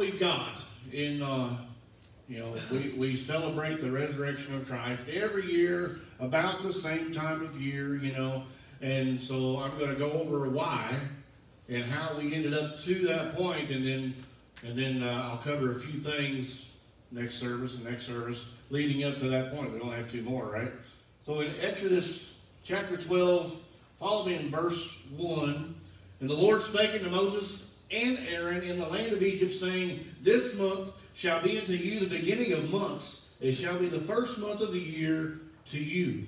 we've got in, uh, you know, we, we celebrate the resurrection of Christ every year about the same time of year, you know, and so I'm going to go over why and how we ended up to that point, and then and then uh, I'll cover a few things next service and next service leading up to that point. We only have two more, right? So in Exodus chapter 12, follow me in verse 1. And the Lord spake unto Moses and Aaron in the land of Egypt, saying, This month shall be unto you the beginning of months. It shall be the first month of the year to you.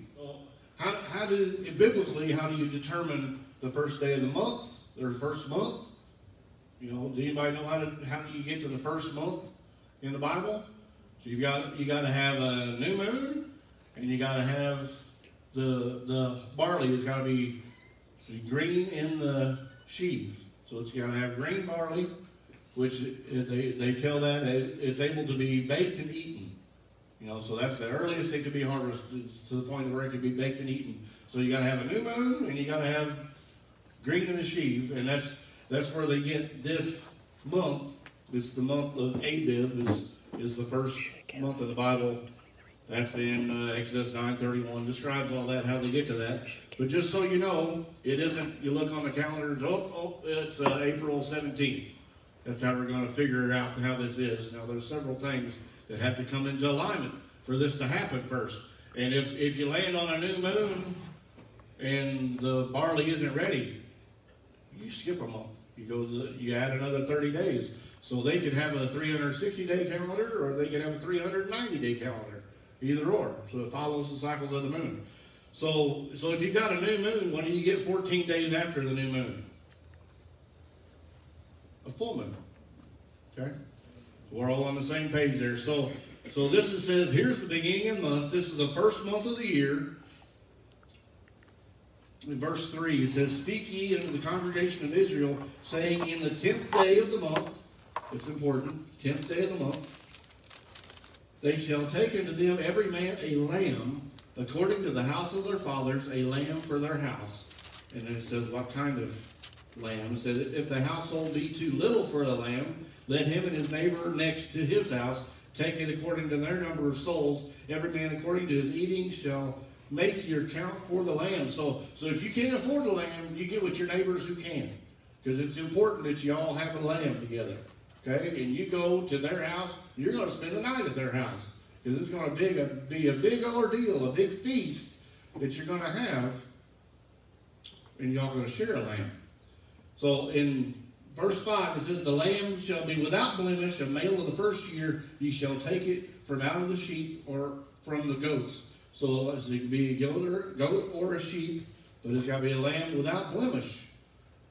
How, how do, biblically, how do you determine the first day of the month, or first month? You know, do anybody know how to, how do you get to the first month in the Bible? So you got, you got to have a new moon, and you got to have the, the barley has got to be green in the sheaves. So it's got to have green barley, which they, they tell that it's able to be baked and eaten. You know, so that's the earliest it could be harvested to the point where it could be baked and eaten. So you got to have a new moon, and you got to have green in the sheaf, and that's that's where they get this month. It's the month of Abib is is the first month of the Bible. That's in uh, Exodus 9:31. Describes all that, how they get to that. But just so you know, it isn't. You look on the calendar. Oh, oh, it's uh, April 17th. That's how we're going to figure out how this is. Now, there's several things that have to come into alignment for this to happen first. And if, if you land on a new moon and the barley isn't ready, you skip a month. You go the, you add another 30 days. So they could have a 360 day calendar or they could have a 390 day calendar. Either or. So it follows the cycles of the moon. So so if you've got a new moon, what do you get 14 days after the new moon? A full moon. Okay? We're all on the same page there. So, so this is, says, here's the beginning of the month. This is the first month of the year. In verse 3, it says, Speak ye unto the congregation of Israel, saying, In the tenth day of the month, it's important, tenth day of the month, they shall take unto them every man a lamb, according to the house of their fathers, a lamb for their house. And then it says, What kind of lamb? It says, If the household be too little for the lamb, let him and his neighbor next to his house take it according to their number of souls. Every man according to his eating shall make your count for the lamb. So, so if you can't afford the lamb, you get with your neighbors who can. Because it's important that you all have a lamb together. Okay? And you go to their house, you're going to spend the night at their house. Because it's going to be a, be a big ordeal, a big feast that you're going to have. And y'all going to share a lamb. So in verse 5, it says, The lamb shall be without blemish, a male of the first year. Ye shall take it from out of the sheep or from the goats. So it can be a goat or, goat or a sheep, but it's got to be a lamb without blemish.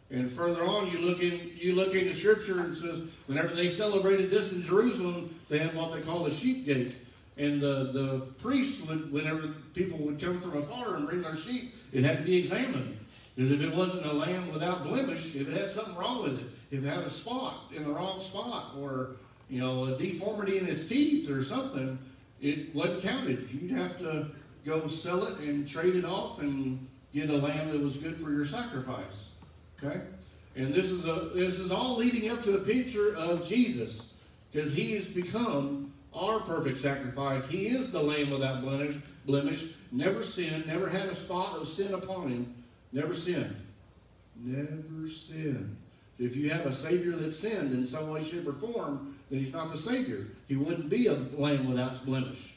And further on, you look in you look into Scripture and says whenever they celebrated this in Jerusalem, they had what they call the sheep gate. And the, the priests would, whenever people would come from afar and bring their sheep, it had to be examined. Because if it wasn't a lamb without blemish, if it had something wrong with it, if it had a spot in the wrong spot, or you know a deformity in its teeth or something, it wasn't counted. You'd have to go sell it and trade it off and get a lamb that was good for your sacrifice. Okay, and this is a this is all leading up to a picture of Jesus, because He has become our perfect sacrifice. He is the lamb without blemish, blemish, never sinned, never had a spot of sin upon him Never sinned. Never sinned. If you have a Savior that sinned in some way, shape, or form, then he's not the Savior. He wouldn't be a lamb without blemish.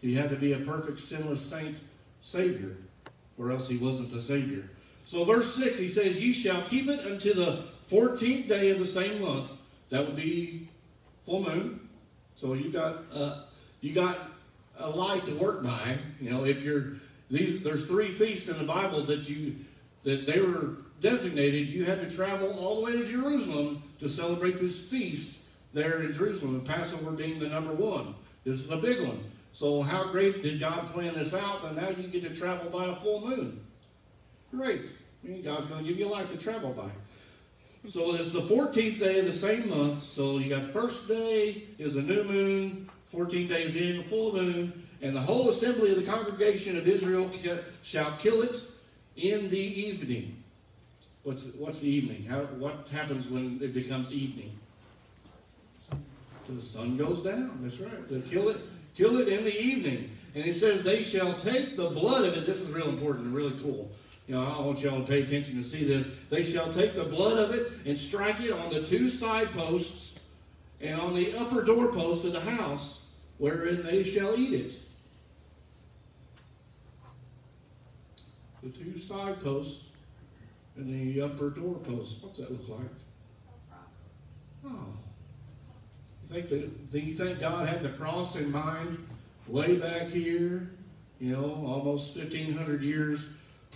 He had to be a perfect, sinless saint Savior, or else he wasn't the Savior. So verse 6, he says, Ye shall keep it until the 14th day of the same month. That would be full moon. So you got uh, you got a light to work by. You know, if you're these, there's three feasts in the Bible that you that they were designated. You had to travel all the way to Jerusalem to celebrate this feast there in Jerusalem, and Passover being the number one. This is a big one. So how great did God plan this out? And now you get to travel by a full moon. Great. I mean, God's going to give you a life to travel by. So it's the 14th day of the same month. So you got first day is a new moon, 14 days in, full moon and the whole assembly of the congregation of Israel shall kill it in the evening. What's, what's the evening? How, what happens when it becomes evening? the sun goes down. That's right. To kill it, kill it in the evening. And it says they shall take the blood of it. This is real important and really cool. You know, I want y'all to pay attention to see this. They shall take the blood of it and strike it on the two side posts and on the upper doorpost of the house, wherein they shall eat it. The two side posts and the upper doorpost. What's that look like? Oh. You think that, do you think God had the cross in mind way back here? You know, almost 1,500 years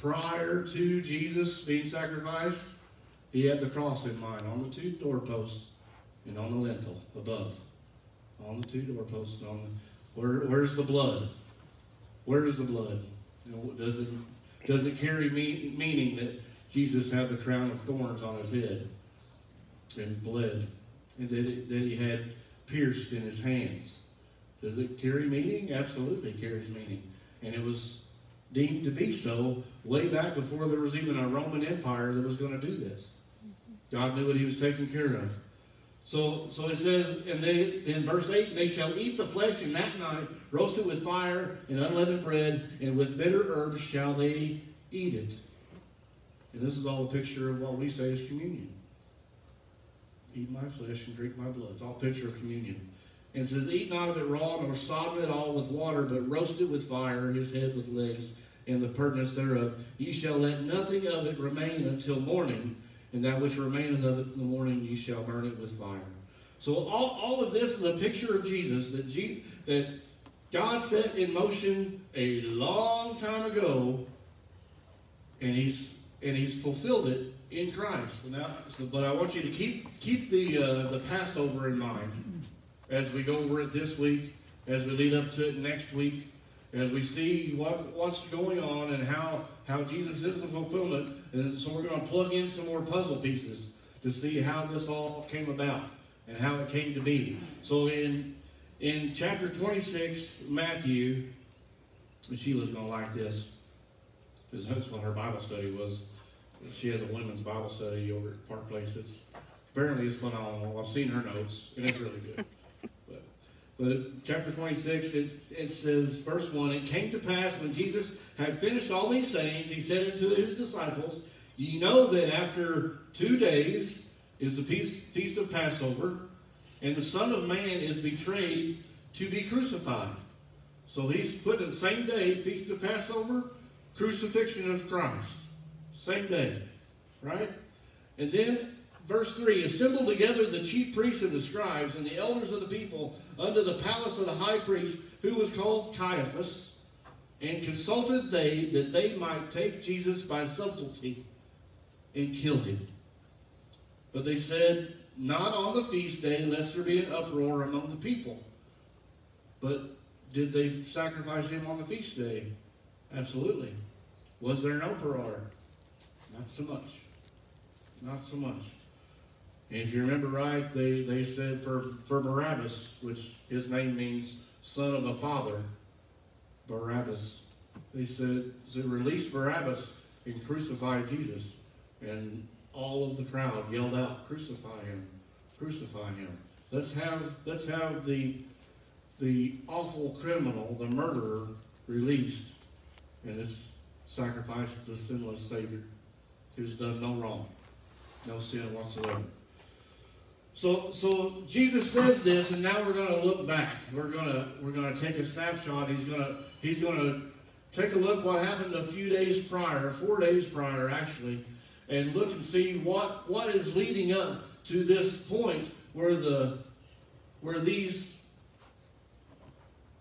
prior to Jesus being sacrificed, he had the cross in mind on the two doorposts and on the lintel above. On the two doorposts. On the, where, where's the blood? Where is the blood? You know, does it does it carry me, meaning that Jesus had the crown of thorns on his head and bled, and that, it, that he had pierced in his hands? Does it carry meaning? Absolutely carries meaning. And it was deemed to be so way back before there was even a Roman Empire that was going to do this. God knew what he was taking care of. So, so it says, and they in verse 8, they shall eat the flesh in that night, roast it with fire and unleavened bread, and with bitter herbs shall they eat it. And this is all a picture of what we say is communion. Eat my flesh and drink my blood. It's all a picture of communion. And says, Eat not of it raw, nor sodden it all with water, but roast it with fire, his head with legs, and the purtenance thereof. Ye shall let nothing of it remain until morning, and that which remaineth of it in the morning ye shall burn it with fire. So all, all of this is a picture of Jesus that, G, that God set in motion a long time ago, and he's and he's fulfilled it in Christ. Now, so, but I want you to keep keep the uh, the Passover in mind as we go over it this week, as we lead up to it next week, as we see what what's going on and how how Jesus is the fulfillment. And so we're going to plug in some more puzzle pieces to see how this all came about and how it came to be. So in in chapter 26, Matthew, Sheila's going to like this because that's what her Bible study was. She has a women's Bible study over at Park Place. It's apparently it's phenomenal. I've seen her notes, and it's really good. But, chapter 26, it, it says, verse 1, It came to pass when Jesus had finished all these sayings, he said unto his disciples, Ye know that after two days is the feast of Passover, and the Son of Man is betrayed to be crucified. So he's put in the same day, feast of Passover, crucifixion of Christ. Same day, right? And then verse 3 assembled together the chief priests and the scribes and the elders of the people unto the palace of the high priest, who was called Caiaphas, and consulted they that they might take Jesus by subtlety and kill him. But they said, Not on the feast day, lest there be an uproar among the people. But did they sacrifice him on the feast day? Absolutely. Was there an uproar? Not so much. Not so much. And if you remember right, they, they said for, for Barabbas, which his name means son of a father, Barabbas, they said, so release Barabbas and crucify Jesus. And all of the crowd yelled out, crucify him, crucify him. Let's have, let's have the, the awful criminal, the murderer, released. And it's sacrifice the sinless Savior who's done no wrong, no sin whatsoever. So, so Jesus says this, and now we're going to look back. We're going to we're going to take a snapshot. He's going to he's going to take a look what happened a few days prior, four days prior actually, and look and see what what is leading up to this point where the where these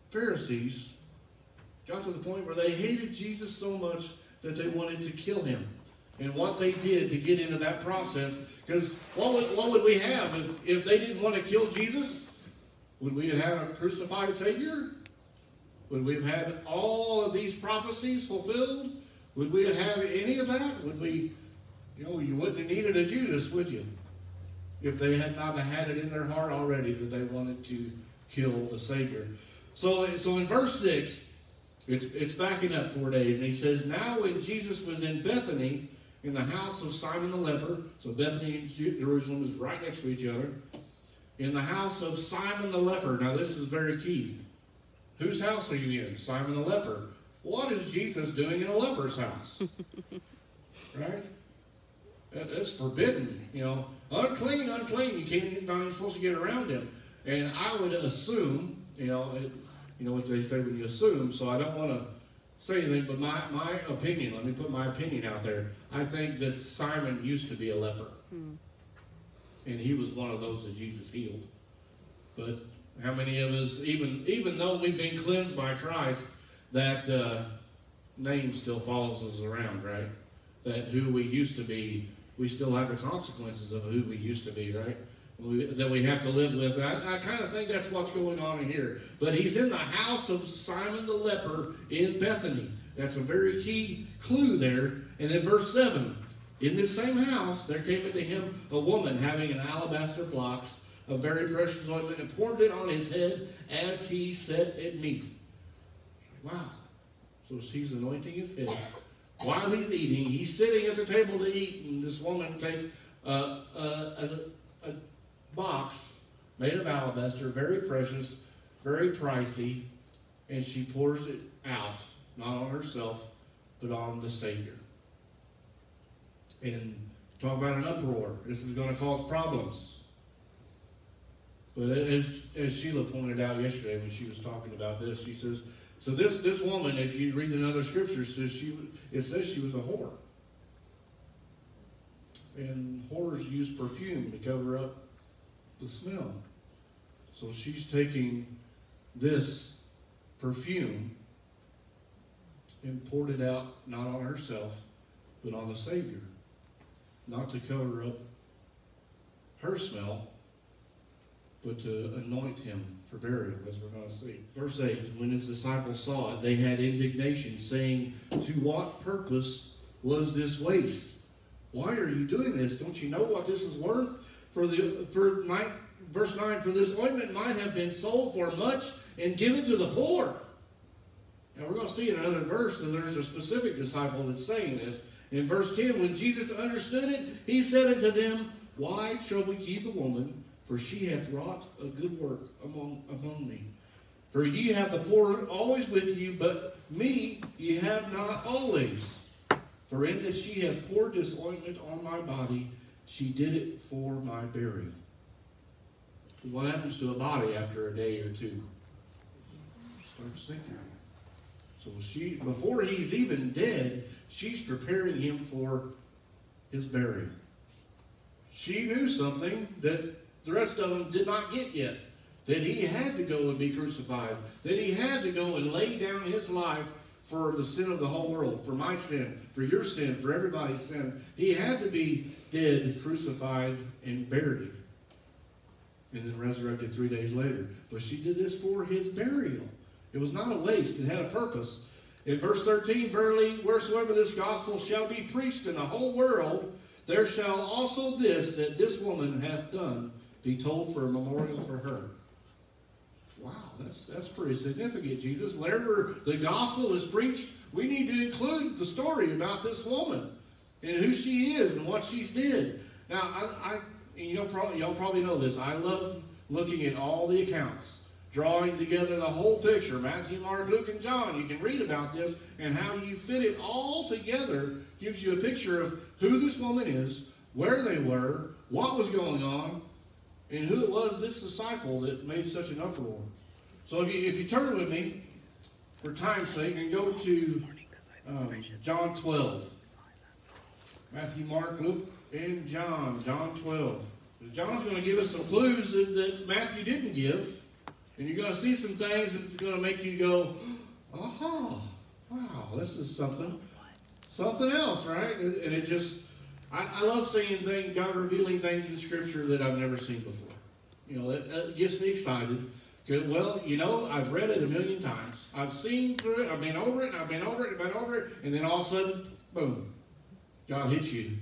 Pharisees got to the point where they hated Jesus so much that they wanted to kill him and what they did to get into that process. Because what would, what would we have if, if they didn't want to kill Jesus? Would we have had a crucified Savior? Would we have had all of these prophecies fulfilled? Would we have any of that? Would we, you know, you wouldn't have needed a Judas, would you? If they had not had it in their heart already that they wanted to kill the Savior. So, so in verse 6, it's, it's backing up four days, and he says, Now when Jesus was in Bethany, in the house of Simon the leper. So Bethany and Jerusalem is right next to each other. in the house of Simon the leper. Now, this is very key. Whose house are you in? Simon the leper. What is Jesus doing in a leper's house? right? That's forbidden. You know, unclean, unclean. You can't. You're not even supposed to get around him. And I would assume, you know, it, you know what they say when you assume. So I don't want to say anything, but my my opinion. Let me put my opinion out there. I think that Simon used to be a leper, hmm. and he was one of those that Jesus healed. But how many of us, even even though we've been cleansed by Christ, that uh, name still follows us around, right? That who we used to be, we still have the consequences of who we used to be, right? We, that we have to live with. And I, I kind of think that's what's going on in here. But he's in the house of Simon the leper in Bethany. That's a very key clue there. And then verse 7 In this same house there came into him a woman having an alabaster box of very precious ointment and poured it on his head as he sat at meat. Wow. So she's anointing his head. While he's eating, he's sitting at the table to eat, and this woman takes uh, a, a box made of alabaster, very precious, very pricey, and she pours it out, not on herself, but on the Savior. And talk about an uproar. This is going to cause problems. But as, as Sheila pointed out yesterday when she was talking about this, she says, so this, this woman, if you read another scripture, says she, it says she was a whore. And whores use perfume to cover up the smell. So she's taking this perfume and poured it out not on herself, but on the Savior. Not to cover up her smell, but to anoint him for burial, as we're going to see. Verse 8 When his disciples saw it, they had indignation, saying, To what purpose was this waste? Why are you doing this? Don't you know what this is worth? For the for nine, verse 9, for this ointment might have been sold for much and given to the poor. Now we're going to see in another verse that there's a specific disciple that's saying this. In verse 10, when Jesus understood it, he said unto them, Why trouble ye the woman? for she hath wrought a good work among, among me. For ye have the poor always with you, but me ye have not always. For in that she hath poured this ointment on my body, she did it for my burial. What happens to a body after a day or two? Starts sinking. So she, before he's even dead, she's preparing him for his burial. She knew something that the rest of them did not get yet. That he had to go and be crucified. That he had to go and lay down his life for the sin of the whole world, for my sin, for your sin, for everybody's sin. He had to be dead, crucified, and buried. And then resurrected three days later. But she did this for his burial. It was not a waste, it had a purpose. In verse 13, verily, wheresoever this gospel shall be preached in the whole world, there shall also this that this woman hath done be told for a memorial for her. Wow, that's, that's pretty significant, Jesus. Whenever the gospel is preached, we need to include the story about this woman and who she is and what she's did. Now, I, I you know, y'all probably know this. I love looking at all the accounts, drawing together the whole picture. Matthew, Mark, Luke, and John. You can read about this and how you fit it all together gives you a picture of who this woman is, where they were, what was going on, and who it was this disciple that made such an uproar. So if you, if you turn with me, for time's sake, and go to um, John 12. Matthew, Mark, Luke, and John. John 12. John's going to give us some clues that, that Matthew didn't give. And you're going to see some things that's going to make you go, aha, wow, this is something, something else, right? And it just, I, I love seeing things, God revealing things in Scripture that I've never seen before. You know, it, gets me excited. Well, you know, I've read it a million times. I've seen through it. I've been over it. I've been over it. I've been over it. And then all of a sudden, boom, God hits you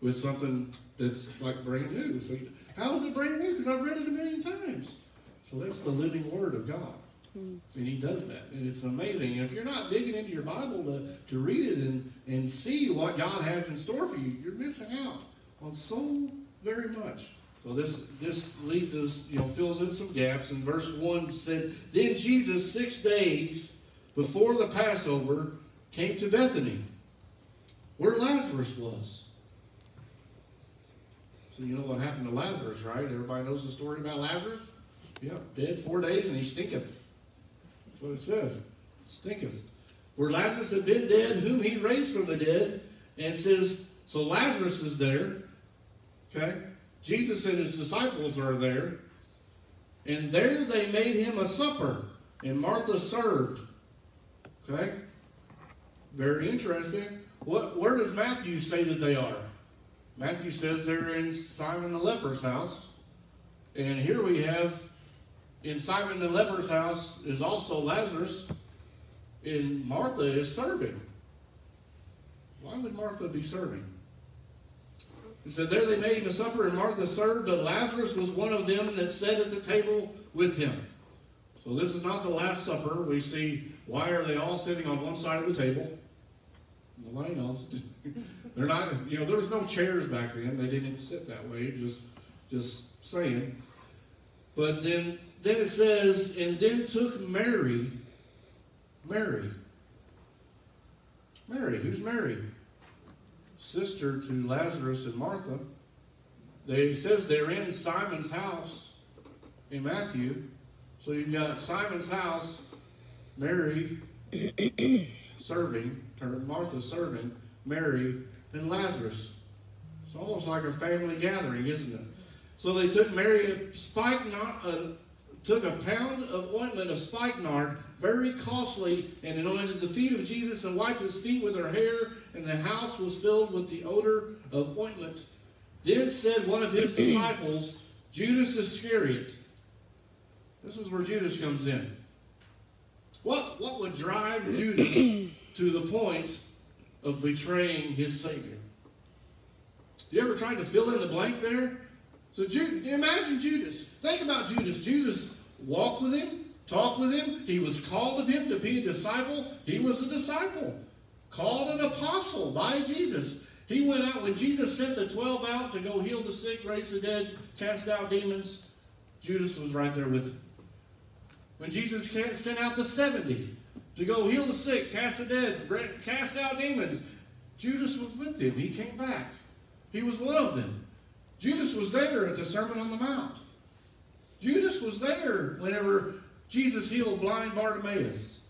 with something that's like brand new. So, how is it brand new? Because I've read it a million times. So that's the living Word of God. Mm. And he does that. And it's amazing. If you're not digging into your Bible to, to read it and, and see what God has in store for you, you're missing out on so very much. So this this leads us, you know, fills in some gaps. And verse one said, "Then Jesus, six days before the Passover, came to Bethany, where Lazarus was." So you know what happened to Lazarus, right? Everybody knows the story about Lazarus. Yeah, dead four days, and he stinketh. That's what it says. Stinketh. Where Lazarus had been dead, whom he raised from the dead, and says, so Lazarus is there. Okay? Jesus and his disciples are there. And there they made him a supper, and Martha served. Okay? Very interesting. What, where does Matthew say that they are? Matthew says they're in Simon the leper's house. And here we have in Simon the leper's house is also Lazarus, and Martha is serving. Why would Martha be serving? He said, There they made him a supper, and Martha served, but Lazarus was one of them that sat at the table with him. So this is not the Last Supper. We see why are they all sitting on one side of the table? Nobody knows. They're not, you know, there was no chairs back then. They didn't sit that way, just just saying. But then then it says, and then took Mary, Mary. Mary, who's Mary? Sister to Lazarus and Martha. They says they're in Simon's house in Matthew. So you've got Simon's house, Mary serving, or Martha serving, Mary, and Lazarus. It's almost like a family gathering, isn't it? So they took Mary a spikenard, uh, took a pound of ointment of spikenard, very costly, and anointed the feet of Jesus and wiped his feet with her hair, and the house was filled with the odor of ointment. Then said one of his disciples, Judas Iscariot. This is where Judas comes in. What, what would drive Judas to the point of betraying his Savior? You ever tried to fill in the blank there? So Judas, imagine Judas. Think about Judas. Jesus walked with him, talked with him. He was called of him to be a disciple. He was a disciple. Called an apostle by Jesus. He went out when Jesus sent the 12 out to go heal the sick, raise the dead, cast out demons. Judas was right there with him. When Jesus sent out the 70 to go heal the sick, cast the dead, cast out demons, Judas was with him. He came back. He was one of them. Judas was there at the Sermon on the Mount. Judas was there whenever Jesus healed blind Bartimaeus.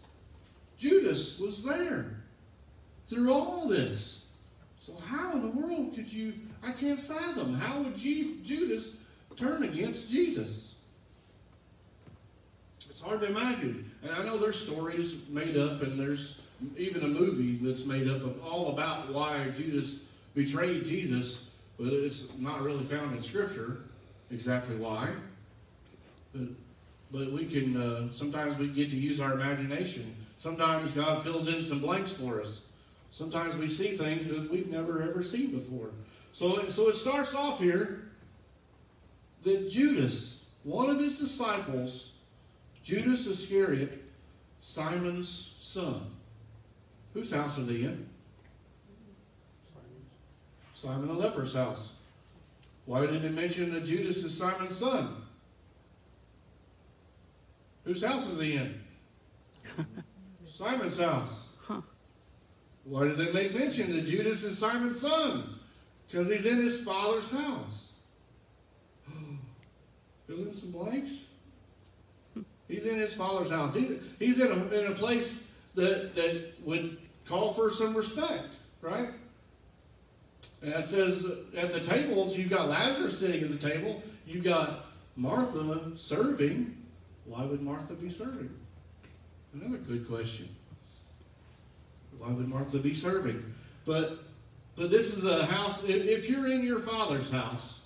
Judas was there through all this. So how in the world could you, I can't fathom, how would Judas turn against Jesus? It's hard to imagine. And I know there's stories made up and there's even a movie that's made up of all about why Judas betrayed Jesus, but it's not really found in Scripture exactly why. But, but we can, uh, sometimes we get to use our imagination. Sometimes God fills in some blanks for us. Sometimes we see things that we've never ever seen before. So, so it starts off here that Judas, one of his disciples, Judas Iscariot, Simon's son. Whose house are they in? Simon the leper's house. Why didn't it mention that Judas is Simon's son? Whose house is he in? Simon's house. Huh. Why did they make mention that Judas is Simon's son? Because he's in his father's house. Fill in some blanks. He's in his father's house. He's, he's in, a, in a place that, that would call for some respect, right? And it says at the tables, you've got Lazarus sitting at the table. You've got Martha serving. Why would Martha be serving? Another good question. Why would Martha be serving? But but this is a house. If, if you're in your father's house,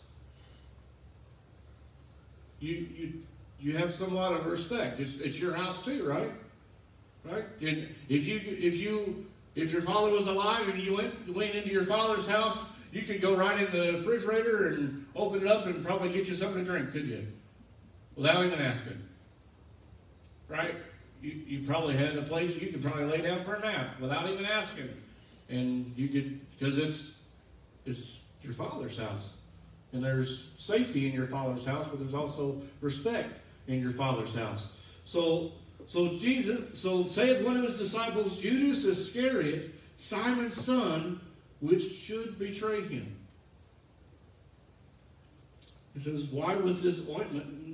you you you have somewhat of respect. It's, it's your house too, right? Right? And if you if you if your father was alive and you went went into your father's house, you could go right in the refrigerator and open it up and probably get you something to drink, could you? Without even asking right? You, you probably had a place you could probably lay down for a nap without even asking. And you could, because it's, it's your father's house. And there's safety in your father's house, but there's also respect in your father's house. So, so Jesus, so saith one of his disciples, Judas Iscariot, Simon's son, which should betray him. He says, Why was this ointment,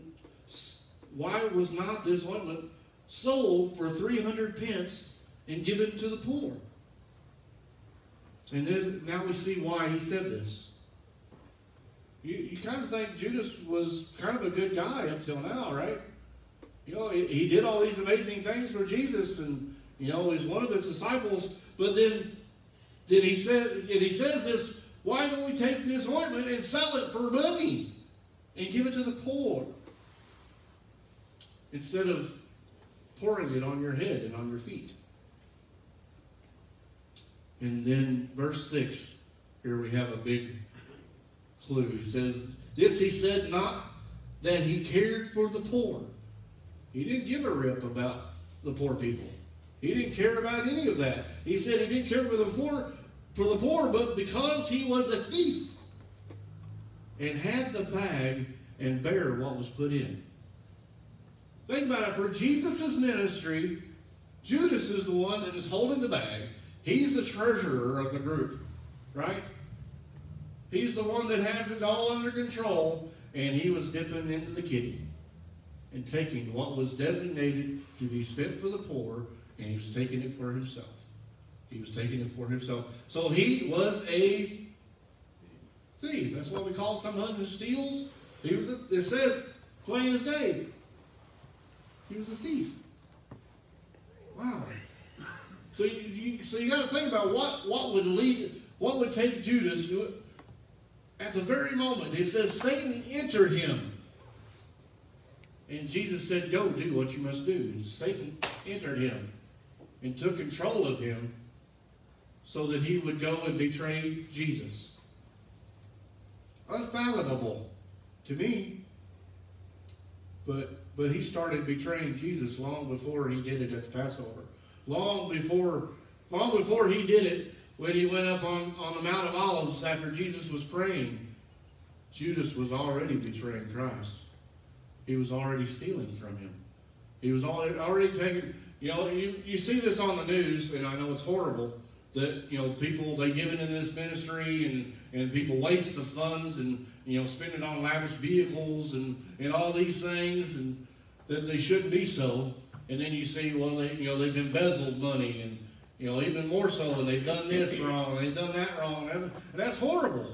why was not this ointment sold for 300 pence and given to the poor? And then, now we see why he said this. You, you kind of think Judas was kind of a good guy up till now, right? You know, he, he did all these amazing things for Jesus and, you know, he's one of his disciples. But then, then he said, and he says this, why don't we take this ointment and sell it for money and give it to the poor? Instead of pouring it on your head and on your feet. And then verse 6, here we have a big clue. He says, This he said not that he cared for the poor. He didn't give a rip about the poor people. He didn't care about any of that. He said he didn't care for the poor, for the poor, but because he was a thief and had the bag and bear what was put in. Think about it. For Jesus' ministry, Judas is the one that is holding the bag. He's the treasurer of the group, right? He's the one that has it all under control, and he was dipping into the kitty and taking what was designated to be spent for the poor, and he was taking it for himself. He was taking it for himself. So he was a thief. That's what we call someone who steals. He was. A, it says plain as day. He was a thief. Wow. So you, you so you got to think about what what would lead, what would take Judas at the very moment. It says Satan entered him. And Jesus said, Go do what you must do. And Satan entered him and took control of him so that he would go and betray Jesus. Unfathomable to me. But but he started betraying Jesus long before he did it at the Passover. Long before long before he did it, when he went up on, on the Mount of Olives after Jesus was praying, Judas was already betraying Christ. He was already stealing from him. He was already, taking, you know, you, you see this on the news, and I know it's horrible that, you know, people, they give it in this ministry and, and people waste the funds and, you know, spend it on lavish vehicles and, and all these things and that they shouldn't be so. And then you see, well, they, you know, they've embezzled money and, you know, even more so, and they've done this wrong, and they've done that wrong. And that's horrible.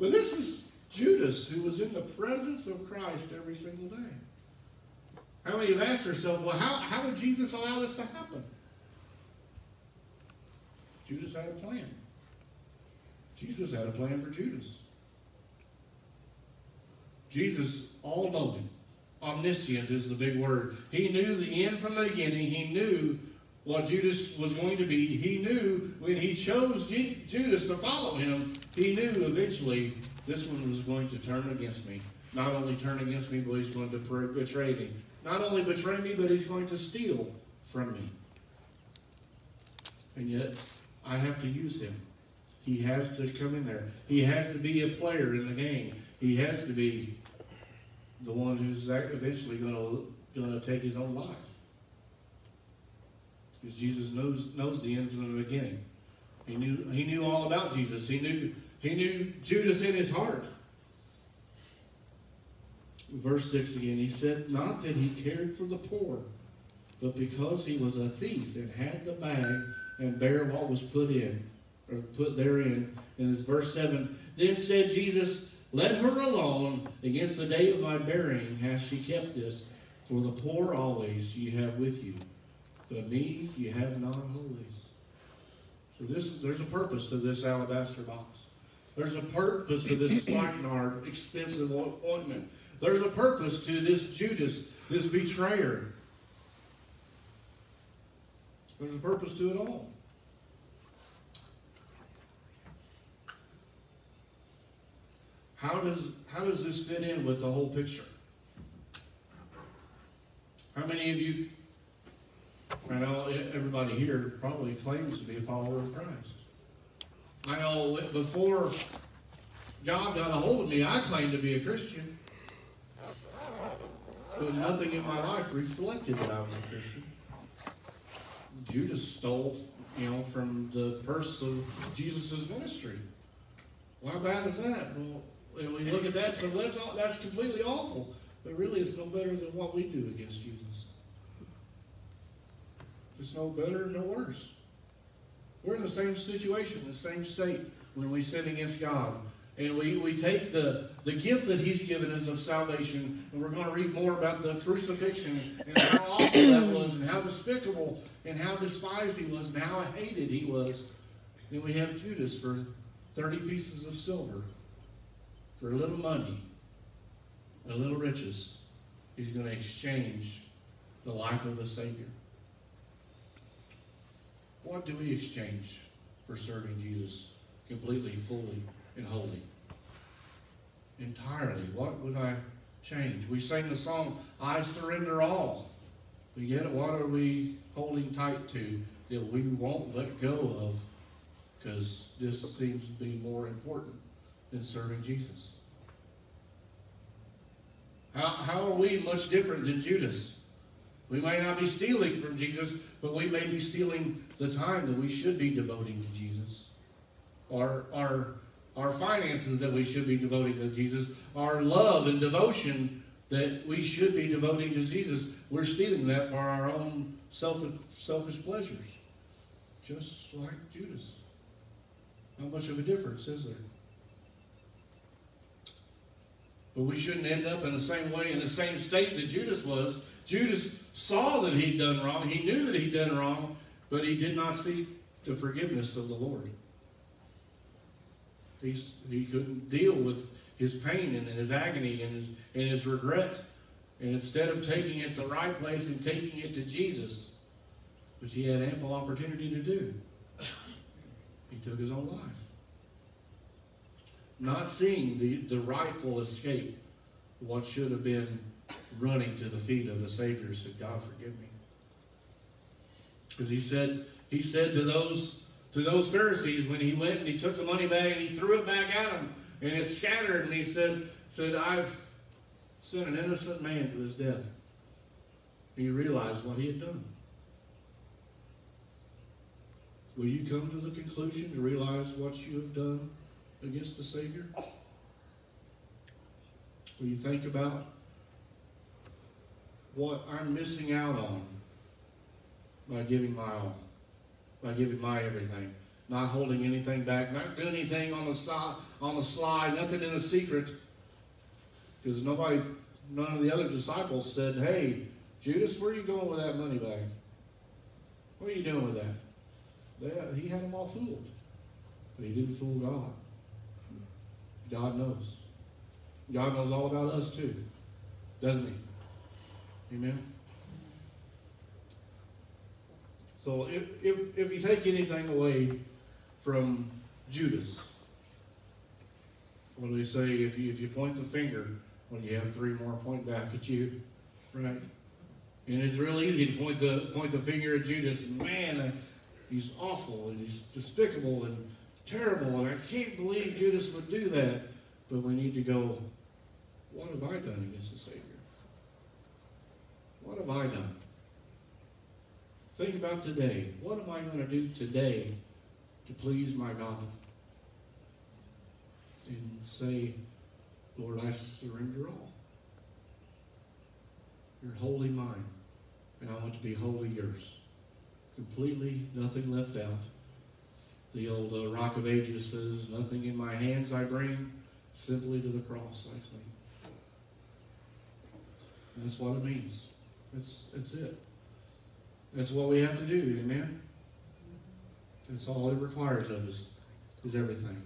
But this is Judas, who was in the presence of Christ every single day. How many have asked yourself, well, how, how would Jesus allow this to happen? Judas had a plan. Jesus had a plan for Judas. Jesus, all knowing, omniscient is the big word. He knew the end from the beginning. He knew what Judas was going to be. He knew when he chose Judas to follow him, he knew eventually this one was going to turn against me. Not only turn against me, but he's going to betray me. Not only betray me, but he's going to steal from me. And yet, I have to use him. He has to come in there. He has to be a player in the game. He has to be the one who's eventually going to, take his own life. Because Jesus knows, knows the end from the beginning. He knew, he knew all about Jesus. He knew he knew Judas in his heart. Verse 6 again, he said, Not that he cared for the poor, but because he was a thief and had the bag and bare what was put in, or put therein. And it's verse 7. Then said Jesus, Let her alone. Against the day of my burying has she kept this. For the poor always you have with you, but me you have not always. So this, there's a purpose to this alabaster box. There's a purpose to this spikenard, expensive ointment. There's a purpose to this Judas, this betrayer. There's a purpose to it all. How does, how does this fit in with the whole picture? How many of you, I know everybody here probably claims to be a follower of Christ. I know before God got a hold of me, I claimed to be a Christian. But nothing in my life reflected that I was a Christian. Judas stole, you know, from the purse of Jesus' ministry. How bad is that? Well, and we look at that and say, well, that's, that's completely awful. But really, it's no better than what we do against Jesus. It's no better, no worse. We're in the same situation, the same state when we sin against God. And we, we take the, the gift that He's given us of salvation, and we're going to read more about the crucifixion and how awful that was, and how despicable and how despised He was, and how hated He was. And we have Judas for 30 pieces of silver, for a little money, a little riches. He's going to exchange the life of the Savior. What do we exchange for serving Jesus completely, fully, and wholly? Entirely. What would I change? We sing the song, I surrender all. But yet, what are we holding tight to that we won't let go of because this seems to be more important than serving Jesus? How, how are we much different than Judas? We may not be stealing from Jesus, but we may be stealing the time that we should be devoting to Jesus. Our, our, our finances that we should be devoting to Jesus. Our love and devotion that we should be devoting to Jesus. We're stealing that for our own selfish, selfish pleasures. Just like Judas. How much of a difference is there? But we shouldn't end up in the same way, in the same state that Judas was. Judas saw that he'd done wrong. He knew that he'd done wrong, but he did not seek the forgiveness of the Lord. He's, he couldn't deal with his pain and his agony and his, and his regret. And instead of taking it to the right place and taking it to Jesus, which he had ample opportunity to do, he took his own life. Not seeing the, the rightful escape, what should have been running to the feet of the Savior, said, God forgive me. Because he said, he said to those to those Pharisees when he went and he took the money bag and he threw it back at them and it scattered and he said, said I've sent an innocent man to his death. And he realized what he had done. Will you come to the conclusion to realize what you have done against the Savior? Will you think about what I'm missing out on by giving my all, by giving my everything, not holding anything back, not doing anything on the side, on the slide, nothing in a secret, because nobody, none of the other disciples said, "Hey, Judas, where are you going with that money bag? What are you doing with that?" They, he had them all fooled, but he didn't fool God. God knows. God knows all about us too, doesn't he? Amen. So if, if, if you take anything away from Judas, what do we say? If you, if you point the finger, when you have three more point back at you, right? And it's real easy to point the, point the finger at Judas, and man, he's awful, and he's despicable, and terrible, and I can't believe Judas would do that. But we need to go, what have I done against the Savior? What have I done? Think about today. What am I going to do today to please my God? And say, Lord, I surrender all. You're wholly mine, and I want to be wholly yours. Completely, nothing left out. The old uh, Rock of Ages says, Nothing in my hands I bring, simply to the cross I cling. That's what it means. That's, that's it. That's what we have to do, amen? That's all it requires of us, is everything.